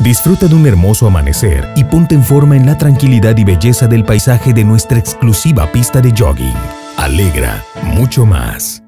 Disfruta de un hermoso amanecer y ponte en forma en la tranquilidad y belleza del paisaje de nuestra exclusiva pista de jogging. Alegra mucho más.